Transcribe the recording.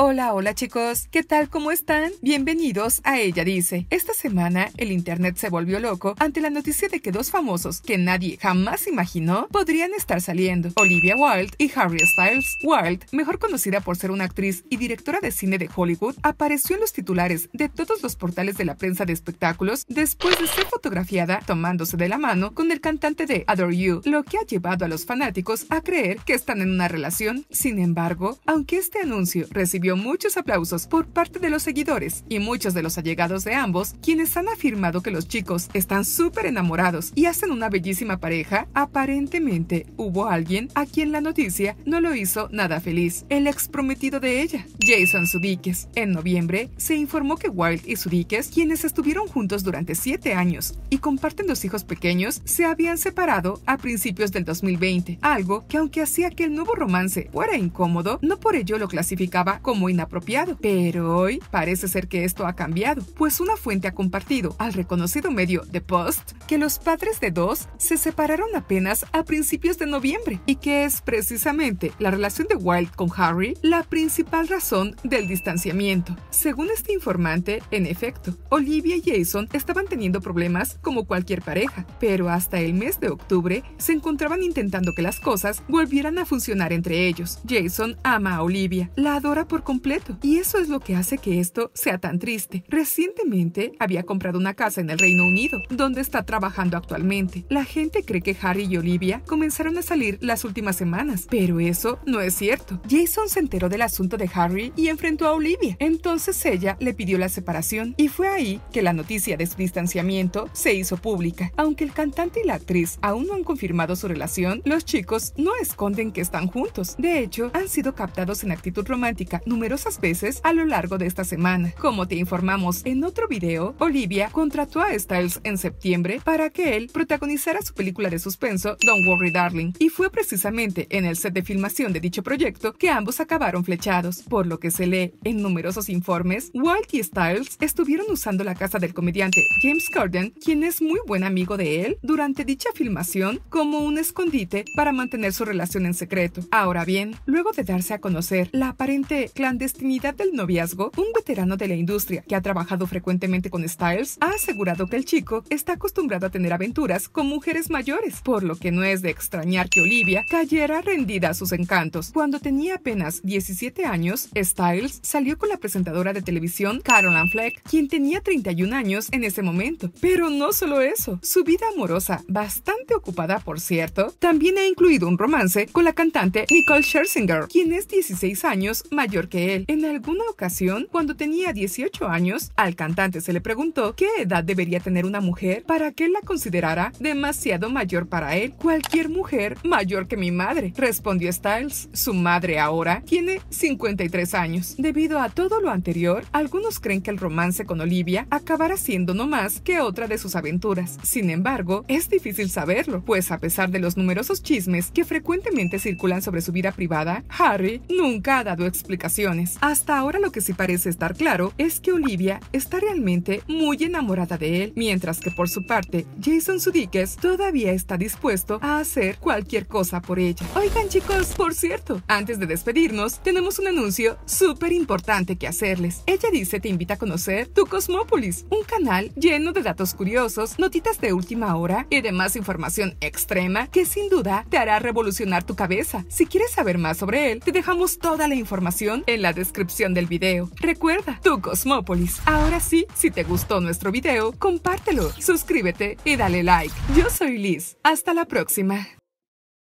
Hola, hola chicos, ¿qué tal? ¿Cómo están? Bienvenidos a Ella Dice. Esta semana el internet se volvió loco ante la noticia de que dos famosos que nadie jamás imaginó podrían estar saliendo, Olivia Wilde y Harry Styles. Wilde, mejor conocida por ser una actriz y directora de cine de Hollywood, apareció en los titulares de todos los portales de la prensa de espectáculos después de ser fotografiada tomándose de la mano con el cantante de Adore You, lo que ha llevado a los fanáticos a creer que están en una relación. Sin embargo, aunque este anuncio recibió muchos aplausos por parte de los seguidores y muchos de los allegados de ambos, quienes han afirmado que los chicos están súper enamorados y hacen una bellísima pareja, aparentemente hubo alguien a quien la noticia no lo hizo nada feliz, el ex prometido de ella, Jason Sudeikis. En noviembre se informó que Wild y Sudeikis, quienes estuvieron juntos durante siete años y comparten dos hijos pequeños, se habían separado a principios del 2020, algo que aunque hacía que el nuevo romance fuera incómodo, no por ello lo clasificaba como muy inapropiado. Pero hoy parece ser que esto ha cambiado, pues una fuente ha compartido al reconocido medio The Post que los padres de dos se separaron apenas a principios de noviembre y que es precisamente la relación de Wild con Harry la principal razón del distanciamiento. Según este informante, en efecto, Olivia y Jason estaban teniendo problemas como cualquier pareja, pero hasta el mes de octubre se encontraban intentando que las cosas volvieran a funcionar entre ellos. Jason ama a Olivia, la adora por completo. Y eso es lo que hace que esto sea tan triste. Recientemente había comprado una casa en el Reino Unido, donde está trabajando actualmente. La gente cree que Harry y Olivia comenzaron a salir las últimas semanas, pero eso no es cierto. Jason se enteró del asunto de Harry y enfrentó a Olivia. Entonces ella le pidió la separación y fue ahí que la noticia de su distanciamiento se hizo pública. Aunque el cantante y la actriz aún no han confirmado su relación, los chicos no esconden que están juntos. De hecho, han sido captados en actitud romántica numerosas veces a lo largo de esta semana. Como te informamos en otro video, Olivia contrató a Styles en septiembre para que él protagonizara su película de suspenso Don't Worry Darling, y fue precisamente en el set de filmación de dicho proyecto que ambos acabaron flechados. Por lo que se lee en numerosos informes, Walt y Styles estuvieron usando la casa del comediante James Corden, quien es muy buen amigo de él, durante dicha filmación como un escondite para mantener su relación en secreto. Ahora bien, luego de darse a conocer la aparente clandestinidad del noviazgo, un veterano de la industria que ha trabajado frecuentemente con Styles ha asegurado que el chico está acostumbrado a tener aventuras con mujeres mayores, por lo que no es de extrañar que Olivia cayera rendida a sus encantos. Cuando tenía apenas 17 años, Styles salió con la presentadora de televisión Caroline Fleck, quien tenía 31 años en ese momento. Pero no solo eso, su vida amorosa, bastante ocupada por cierto, también ha incluido un romance con la cantante Nicole Scherzinger, quien es 16 años mayor que él. En alguna ocasión, cuando tenía 18 años, al cantante se le preguntó qué edad debería tener una mujer para que él la considerara demasiado mayor para él. Cualquier mujer mayor que mi madre, respondió Styles. Su madre ahora tiene 53 años. Debido a todo lo anterior, algunos creen que el romance con Olivia acabará siendo no más que otra de sus aventuras. Sin embargo, es difícil saberlo, pues a pesar de los numerosos chismes que frecuentemente circulan sobre su vida privada, Harry nunca ha dado explicaciones hasta ahora lo que sí parece estar claro es que Olivia está realmente muy enamorada de él, mientras que por su parte Jason Sudeikis todavía está dispuesto a hacer cualquier cosa por ella. Oigan chicos, por cierto, antes de despedirnos, tenemos un anuncio súper importante que hacerles. Ella dice te invita a conocer Tu Cosmópolis, un canal lleno de datos curiosos, notitas de última hora y demás información extrema que sin duda te hará revolucionar tu cabeza. Si quieres saber más sobre él, te dejamos toda la información en la descripción del video. Recuerda, tu Cosmópolis. Ahora sí, si te gustó nuestro video, compártelo, suscríbete y dale like. Yo soy Liz. Hasta la próxima.